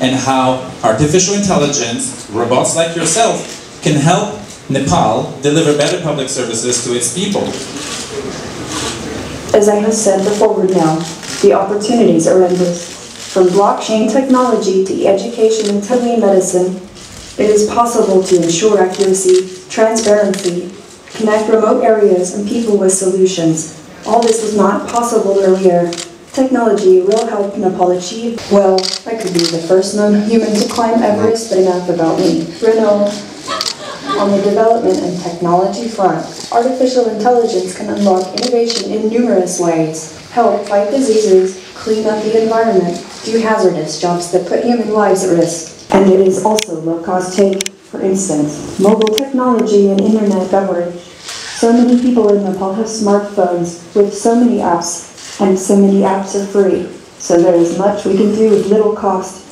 and how artificial intelligence, robots like yourself, can help Nepal deliver better public services to its people. As I have said before now, the opportunities are endless. From blockchain technology to education and telemedicine, it is possible to ensure accuracy, transparency, connect remote areas and people with solutions. All this was not possible earlier. Technology will help Nepal achieve, well, I could be the first known human to climb Everest, but enough about me. Renaud, on the development and technology front, artificial intelligence can unlock innovation in numerous ways, help fight diseases, clean up the environment, do hazardous jobs that put human lives at risk. And it is also low-cost take, for instance, mobile technology and internet coverage. So many people in Nepal have smartphones with so many apps, and so many apps are free. So there is much we can do with little cost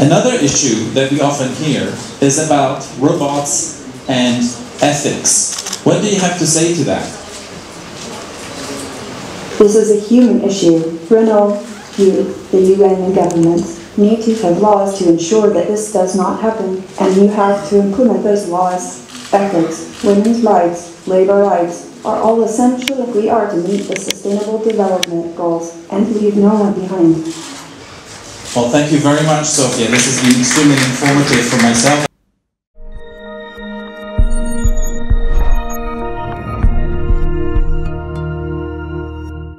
Another issue that we often hear is about robots and ethics. What do you have to say to that? This is a human issue. Renaud, you, the UN and governments, need to have laws to ensure that this does not happen, and you have to implement those laws. Ethics, women's rights, labor rights are all essential if we are to meet the Sustainable Development Goals and leave no one behind. Well, thank you very much, Sophia. This has been extremely informative for myself.